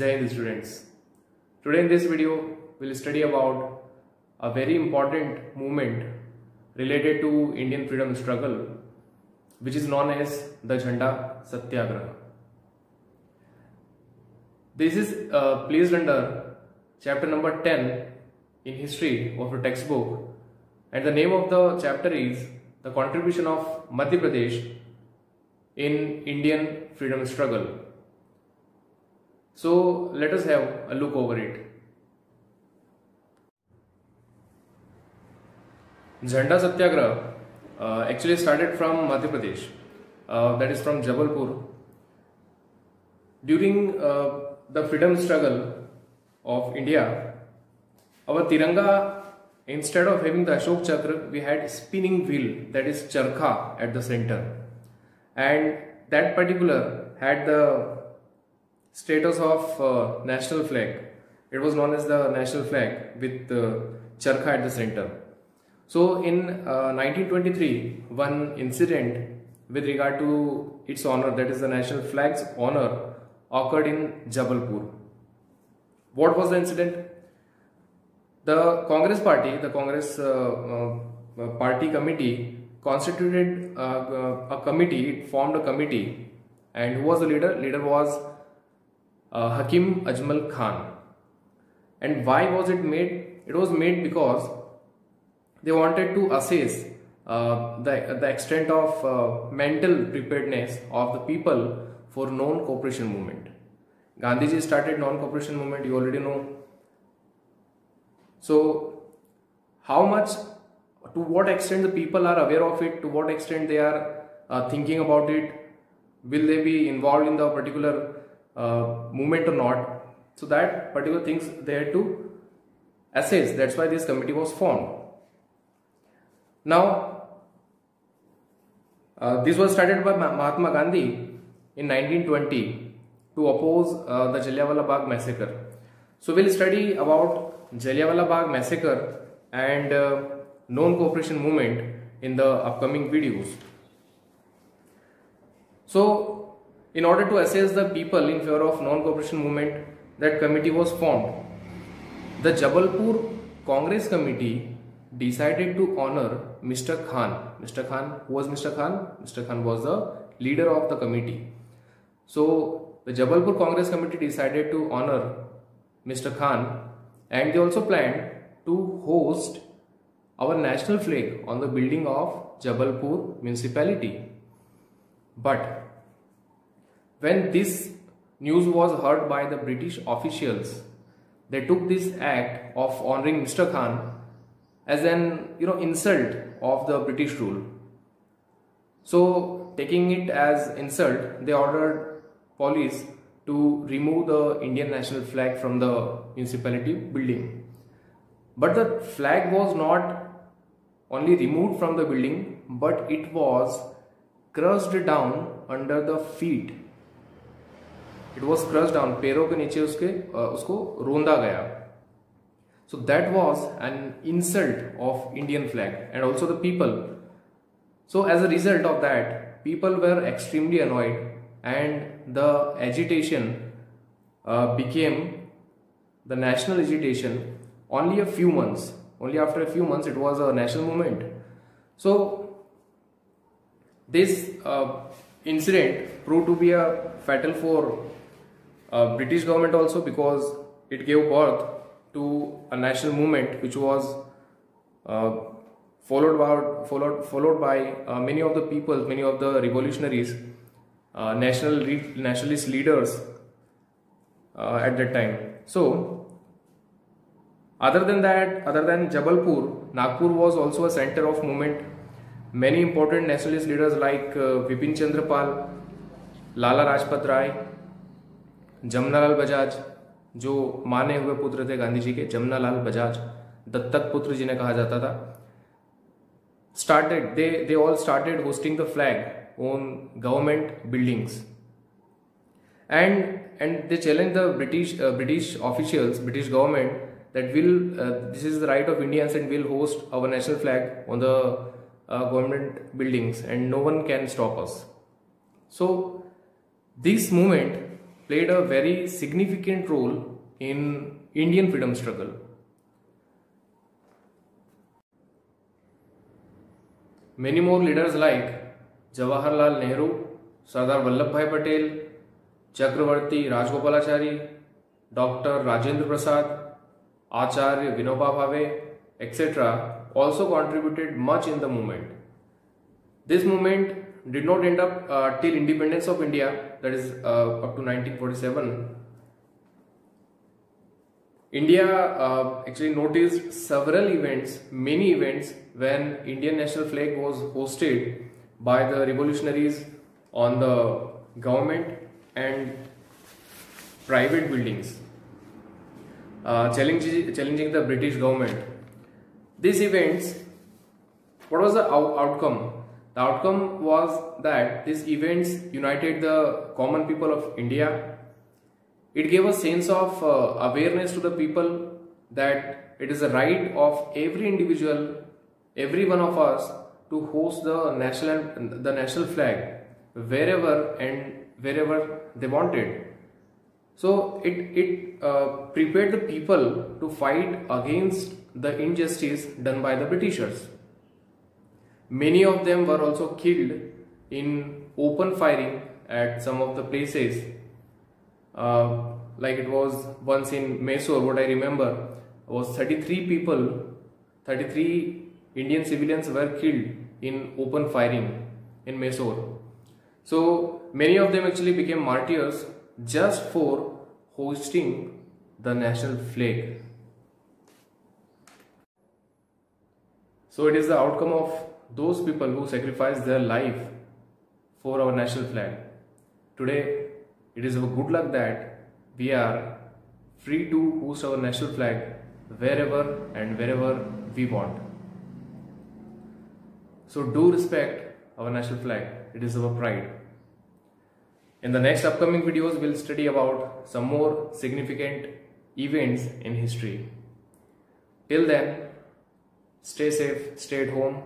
Jai Hind students. Today in this video we'll study about a very important movement related to Indian freedom struggle which is known as the Jhanda Satyagraha. This is uh, placed under chapter number 10 in history of your textbook and the name of the chapter is the contribution of Madhya Pradesh in Indian freedom struggle. So let us have a look over it. Jhanda Satyagraha uh, actually started from Madhya Pradesh, uh, that is from Jabalpur. During uh, the freedom struggle of India, our Tiranga, instead of having the Ashok Chakra, we had spinning wheel, that is Charkha at the center. And that particular had the status of uh, national flag. It was known as the national flag with the Charkha at the center. So in uh, 1923, one incident with regard to its honor, that is the national flag's honor, occurred in Jabalpur. What was the incident? The Congress party, the Congress uh, uh, party committee constituted uh, uh, a committee, it formed a committee and who was the leader? Leader was uh, Hakim Ajmal Khan. And why was it made? It was made because they wanted to assess uh, the, the extent of uh, mental preparedness of the people for non-cooperation movement. Gandhiji started non-cooperation movement, you already know. So, how much, to what extent the people are aware of it, to what extent they are uh, thinking about it, will they be involved in the particular uh, movement or not. So that particular things they had to assess. That's why this committee was formed. Now, uh, this was started by Mahatma Gandhi in 1920 to oppose uh, the Jallianwala Bagh massacre. So we'll study about Jallianwala Bagh massacre and uh, non-cooperation movement in the upcoming videos. So, in order to assess the people in favor of non-cooperation movement, that committee was formed. The Jabalpur Congress Committee decided to honor Mr. Khan. Mr. Khan, who was Mr. Khan? Mr. Khan was the leader of the committee. So, the Jabalpur Congress Committee decided to honor Mr. Khan and they also planned to host our national flag on the building of Jabalpur municipality. But when this news was heard by the British officials, they took this act of honoring Mr. Khan as an you know insult of the British rule. So taking it as insult, they ordered police to remove the Indian national flag from the municipality building. But the flag was not only removed from the building, but it was crushed down under the feet. It was crushed down. पैरों के नीचे उसके उसको रोंदा गया So that was an insult of Indian flag and also the people. So as a result of that, people were extremely annoyed and the agitation uh, became the national agitation only a few months. Only after a few months it was a national movement. So this uh, incident proved to be a fatal for uh, British government also because it gave birth to a national movement which was uh, followed by followed followed by uh, many of the people, many of the revolutionaries, uh, national nationalist leaders uh, at that time. So, other than that, other than Jabalpur, Nagpur was also a center of movement. Many important nationalist leaders like Vipin Chandrapal, Lala Rajpat Rai, Jamnalal Bajaj, जो माने हुए पुत्र थे गांधी जी के, जमुनालाल बजाज, दत्तक पुत्र जिन्हें कहा जाता था started they they all started hosting the flag on government buildings and and they challenge the British British officials British government that will this is the right of Indians and will host our national flag on the government buildings and no one can stop us so this movement played a very significant role in Indian freedom struggle. Many more leaders like Jawaharlal Nehru, Sardar Vallabhbhai Patel, Chakravarti Rajgopalachari, Dr. Rajendra Prasad, Acharya Vinoba Bhave, etc. also contributed much in the movement. This movement did not end up uh, till independence of India, that is uh, up to 1947. India uh, actually noticed several events, many events when Indian national flag was hosted by the revolutionaries on the government and private buildings, uh, challenging, challenging the British government. These events, what was the out outcome? The outcome was that these events united the common people of India it gave a sense of uh, awareness to the people that it is a right of every individual, every one of us to host the national the national flag wherever and wherever they wanted. So it it uh, prepared the people to fight against the injustice done by the Britishers. Many of them were also killed in open firing at some of the places uh, like it was once in Mysore, what I remember was 33 people, 33 Indian civilians were killed in open firing in Mysore. So many of them actually became martyrs just for hosting the national flag. So it is the outcome of those people who sacrificed their life for our national flag. Today it is our good luck that we are free to host our national flag wherever and wherever we want. So do respect our national flag. It is our pride. In the next upcoming videos, we'll study about some more significant events in history. Till then, stay safe, stay at home,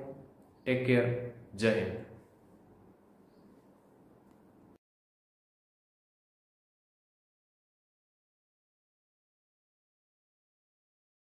take care, Jai Hind.